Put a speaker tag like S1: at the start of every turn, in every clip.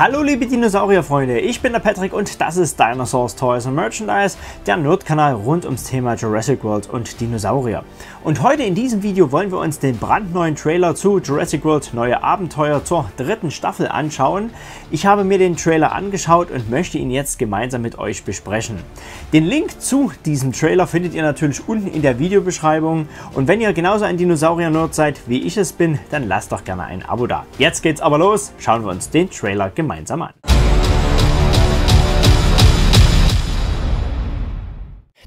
S1: Hallo liebe Dinosaurierfreunde, ich bin der Patrick und das ist Dinosaurs Toys and Merchandise, der Nerdkanal rund ums Thema Jurassic World und Dinosaurier. Und heute in diesem Video wollen wir uns den brandneuen Trailer zu Jurassic World Neue Abenteuer zur dritten Staffel anschauen. Ich habe mir den Trailer angeschaut und möchte ihn jetzt gemeinsam mit euch besprechen. Den Link zu diesem Trailer findet ihr natürlich unten in der Videobeschreibung und wenn ihr genauso ein Dinosaurier-Nerd seid wie ich es bin, dann lasst doch gerne ein Abo da. Jetzt geht's aber los, schauen wir uns den Trailer gemeinsam gemeinsam an.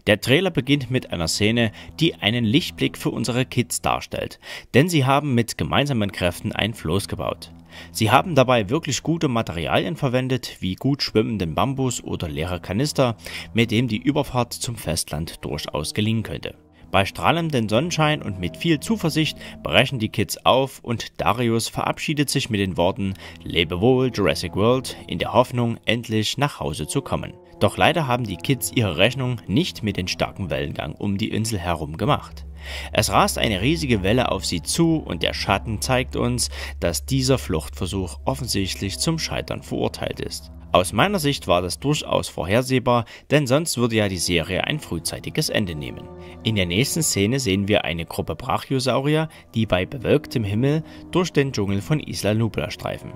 S2: Der Trailer beginnt mit einer Szene, die einen Lichtblick für unsere Kids darstellt, denn sie haben mit gemeinsamen Kräften ein Floß gebaut. Sie haben dabei wirklich gute Materialien verwendet, wie gut schwimmenden Bambus oder leere Kanister, mit dem die Überfahrt zum Festland durchaus gelingen könnte. Bei strahlendem Sonnenschein und mit viel Zuversicht brechen die Kids auf und Darius verabschiedet sich mit den Worten Lebe wohl Jurassic World in der Hoffnung, endlich nach Hause zu kommen. Doch leider haben die Kids ihre Rechnung nicht mit dem starken Wellengang um die Insel herum gemacht. Es rast eine riesige Welle auf sie zu und der Schatten zeigt uns, dass dieser Fluchtversuch offensichtlich zum Scheitern verurteilt ist. Aus meiner Sicht war das durchaus vorhersehbar, denn sonst würde ja die Serie ein frühzeitiges Ende nehmen. In der nächsten Szene sehen wir eine Gruppe Brachiosaurier, die bei bewölktem Himmel durch den Dschungel von Isla Nubla streifen.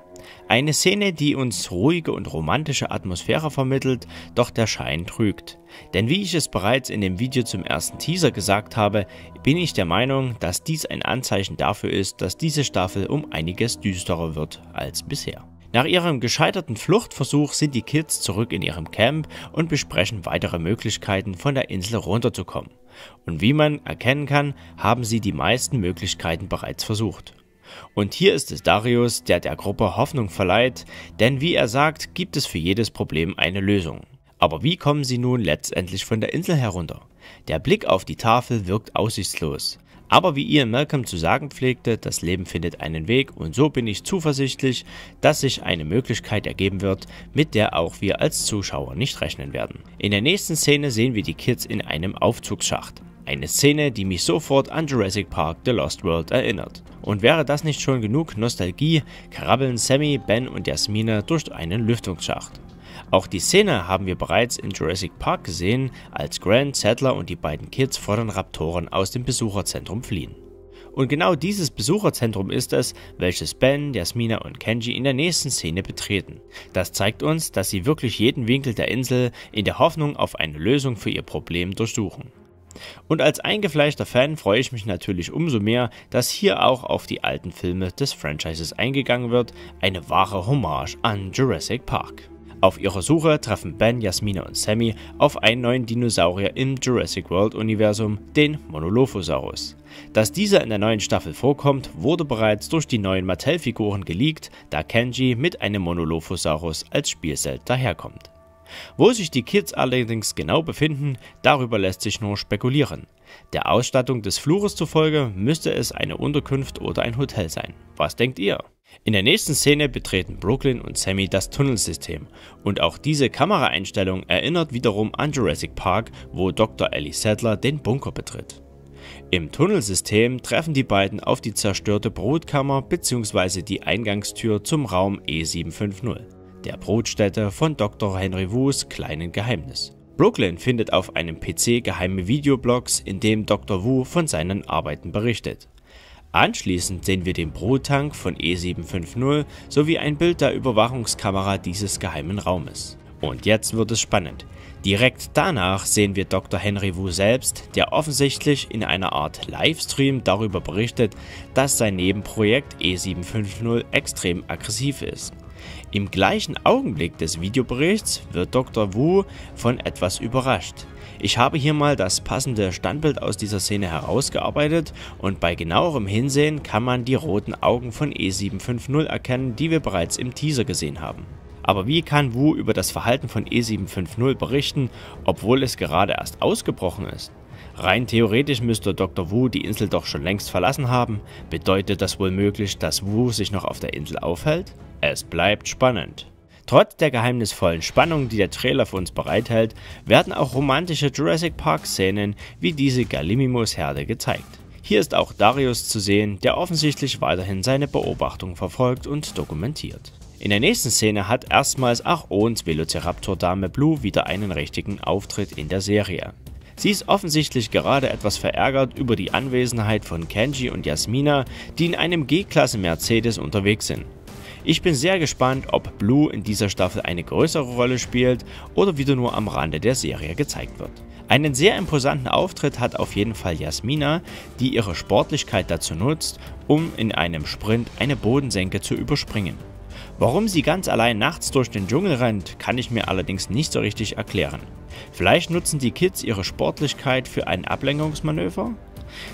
S2: Eine Szene, die uns ruhige und romantische Atmosphäre vermittelt, doch der Schein trügt. Denn wie ich es bereits in dem Video zum ersten Teaser gesagt habe, bin ich der Meinung, dass dies ein Anzeichen dafür ist, dass diese Staffel um einiges düsterer wird als bisher. Nach ihrem gescheiterten Fluchtversuch sind die Kids zurück in ihrem Camp und besprechen weitere Möglichkeiten von der Insel runterzukommen. Und wie man erkennen kann, haben sie die meisten Möglichkeiten bereits versucht. Und hier ist es Darius, der der Gruppe Hoffnung verleiht, denn wie er sagt, gibt es für jedes Problem eine Lösung. Aber wie kommen sie nun letztendlich von der Insel herunter? Der Blick auf die Tafel wirkt aussichtslos. Aber wie Ian Malcolm zu sagen pflegte, das Leben findet einen Weg und so bin ich zuversichtlich, dass sich eine Möglichkeit ergeben wird, mit der auch wir als Zuschauer nicht rechnen werden. In der nächsten Szene sehen wir die Kids in einem Aufzugsschacht. Eine Szene, die mich sofort an Jurassic Park The Lost World erinnert. Und wäre das nicht schon genug Nostalgie, krabbeln Sammy, Ben und Jasmine durch einen Lüftungsschacht. Auch die Szene haben wir bereits in Jurassic Park gesehen, als Grant, Settler und die beiden Kids vor den Raptoren aus dem Besucherzentrum fliehen. Und genau dieses Besucherzentrum ist es, welches Ben, Jasmina und Kenji in der nächsten Szene betreten. Das zeigt uns, dass sie wirklich jeden Winkel der Insel in der Hoffnung auf eine Lösung für ihr Problem durchsuchen. Und als eingefleischter Fan freue ich mich natürlich umso mehr, dass hier auch auf die alten Filme des Franchises eingegangen wird, eine wahre Hommage an Jurassic Park. Auf ihrer Suche treffen Ben, Jasmina und Sammy auf einen neuen Dinosaurier im Jurassic World Universum, den Monolophosaurus. Dass dieser in der neuen Staffel vorkommt, wurde bereits durch die neuen Mattel-Figuren geleakt, da Kenji mit einem Monolophosaurus als Spielset daherkommt. Wo sich die Kids allerdings genau befinden, darüber lässt sich nur spekulieren. Der Ausstattung des Flures zufolge müsste es eine Unterkunft oder ein Hotel sein. Was denkt ihr? In der nächsten Szene betreten Brooklyn und Sammy das Tunnelsystem und auch diese Kameraeinstellung erinnert wiederum an Jurassic Park, wo Dr. Ellie Sattler den Bunker betritt. Im Tunnelsystem treffen die beiden auf die zerstörte Brutkammer bzw. die Eingangstür zum Raum E750, der Brutstätte von Dr. Henry Wus kleinen Geheimnis. Brooklyn findet auf einem PC geheime Videoblogs, in dem Dr. Wu von seinen Arbeiten berichtet. Anschließend sehen wir den Bruttank von E750 sowie ein Bild der Überwachungskamera dieses geheimen Raumes. Und jetzt wird es spannend. Direkt danach sehen wir Dr. Henry Wu selbst, der offensichtlich in einer Art Livestream darüber berichtet, dass sein Nebenprojekt E750 extrem aggressiv ist. Im gleichen Augenblick des Videoberichts wird Dr. Wu von etwas überrascht. Ich habe hier mal das passende Standbild aus dieser Szene herausgearbeitet und bei genauerem Hinsehen kann man die roten Augen von E750 erkennen, die wir bereits im Teaser gesehen haben. Aber wie kann Wu über das Verhalten von E750 berichten, obwohl es gerade erst ausgebrochen ist? Rein theoretisch müsste Dr. Wu die Insel doch schon längst verlassen haben. Bedeutet das wohl möglich, dass Wu sich noch auf der Insel aufhält? Es bleibt spannend. Trotz der geheimnisvollen Spannung, die der Trailer für uns bereithält, werden auch romantische Jurassic Park Szenen wie diese Gallimimus-Herde gezeigt. Hier ist auch Darius zu sehen, der offensichtlich weiterhin seine Beobachtung verfolgt und dokumentiert. In der nächsten Szene hat erstmals auch Owens Velociraptor-Dame Blue wieder einen richtigen Auftritt in der Serie. Sie ist offensichtlich gerade etwas verärgert über die Anwesenheit von Kenji und Jasmina, die in einem G-Klasse Mercedes unterwegs sind. Ich bin sehr gespannt, ob Blue in dieser Staffel eine größere Rolle spielt oder wieder nur am Rande der Serie gezeigt wird. Einen sehr imposanten Auftritt hat auf jeden Fall Jasmina, die ihre Sportlichkeit dazu nutzt, um in einem Sprint eine Bodensenke zu überspringen. Warum sie ganz allein nachts durch den Dschungel rennt, kann ich mir allerdings nicht so richtig erklären. Vielleicht nutzen die Kids ihre Sportlichkeit für ein Ablenkungsmanöver?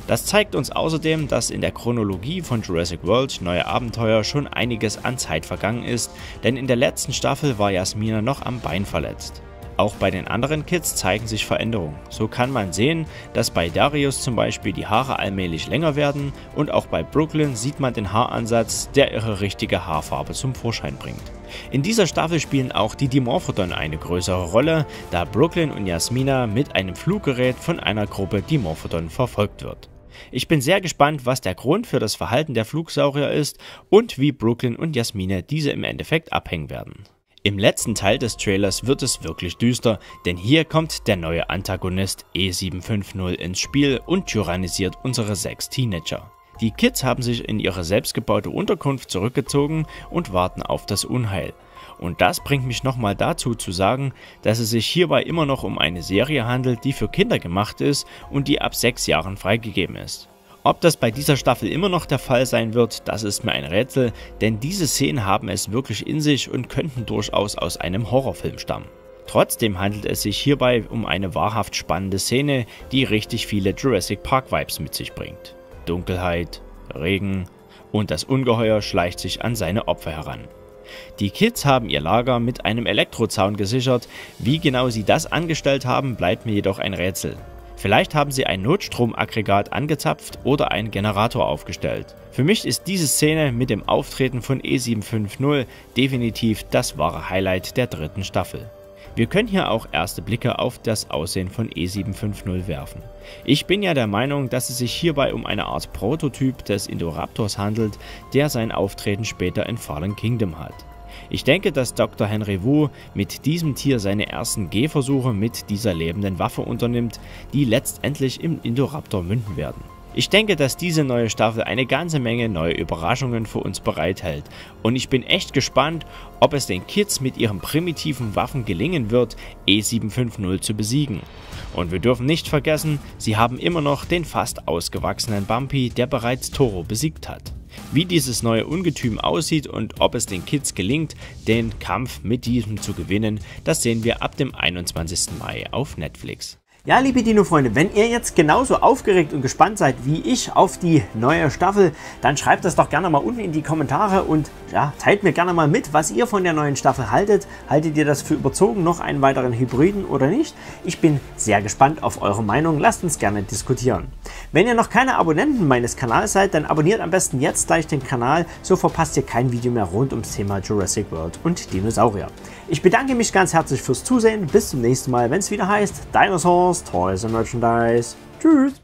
S2: Das zeigt uns außerdem, dass in der Chronologie von Jurassic World Neue Abenteuer schon einiges an Zeit vergangen ist, denn in der letzten Staffel war Jasmina noch am Bein verletzt. Auch bei den anderen Kids zeigen sich Veränderungen. So kann man sehen, dass bei Darius zum Beispiel die Haare allmählich länger werden und auch bei Brooklyn sieht man den Haaransatz, der ihre richtige Haarfarbe zum Vorschein bringt. In dieser Staffel spielen auch die Dimorphodon eine größere Rolle, da Brooklyn und Jasmina mit einem Fluggerät von einer Gruppe Dimorphodon verfolgt wird. Ich bin sehr gespannt, was der Grund für das Verhalten der Flugsaurier ist und wie Brooklyn und Jasmina diese im Endeffekt abhängen werden. Im letzten Teil des Trailers wird es wirklich düster, denn hier kommt der neue Antagonist E750 ins Spiel und tyrannisiert unsere sechs Teenager. Die Kids haben sich in ihre selbstgebaute Unterkunft zurückgezogen und warten auf das Unheil. Und das bringt mich nochmal dazu zu sagen, dass es sich hierbei immer noch um eine Serie handelt, die für Kinder gemacht ist und die ab 6 Jahren freigegeben ist. Ob das bei dieser Staffel immer noch der Fall sein wird, das ist mir ein Rätsel, denn diese Szenen haben es wirklich in sich und könnten durchaus aus einem Horrorfilm stammen. Trotzdem handelt es sich hierbei um eine wahrhaft spannende Szene, die richtig viele Jurassic Park Vibes mit sich bringt. Dunkelheit, Regen und das Ungeheuer schleicht sich an seine Opfer heran. Die Kids haben ihr Lager mit einem Elektrozaun gesichert, wie genau sie das angestellt haben, bleibt mir jedoch ein Rätsel. Vielleicht haben sie ein Notstromaggregat angezapft oder einen Generator aufgestellt. Für mich ist diese Szene mit dem Auftreten von E750 definitiv das wahre Highlight der dritten Staffel. Wir können hier auch erste Blicke auf das Aussehen von E750 werfen. Ich bin ja der Meinung, dass es sich hierbei um eine Art Prototyp des Indoraptors handelt, der sein Auftreten später in Fallen Kingdom hat. Ich denke, dass Dr. Henry Wu mit diesem Tier seine ersten Gehversuche mit dieser lebenden Waffe unternimmt, die letztendlich im Indoraptor münden werden. Ich denke, dass diese neue Staffel eine ganze Menge neue Überraschungen für uns bereithält und ich bin echt gespannt, ob es den Kids mit ihren primitiven Waffen gelingen wird, E750 zu besiegen. Und wir dürfen nicht vergessen, sie haben immer noch den fast ausgewachsenen Bumpy, der bereits Toro besiegt hat. Wie dieses neue Ungetüm aussieht und ob es den Kids gelingt, den Kampf mit diesem zu gewinnen, das sehen wir ab dem 21. Mai auf Netflix.
S1: Ja, liebe Dino-Freunde, wenn ihr jetzt genauso aufgeregt und gespannt seid wie ich auf die neue Staffel, dann schreibt das doch gerne mal unten in die Kommentare und ja, teilt mir gerne mal mit, was ihr von der neuen Staffel haltet. Haltet ihr das für überzogen, noch einen weiteren Hybriden oder nicht? Ich bin sehr gespannt auf eure Meinung. Lasst uns gerne diskutieren. Wenn ihr noch keine Abonnenten meines Kanals seid, dann abonniert am besten jetzt gleich den Kanal, so verpasst ihr kein Video mehr rund ums Thema Jurassic World und Dinosaurier. Ich bedanke mich ganz herzlich fürs Zusehen. Bis zum nächsten Mal, wenn es wieder heißt Dinosaurs, Toys and Merchandise. Tschüss!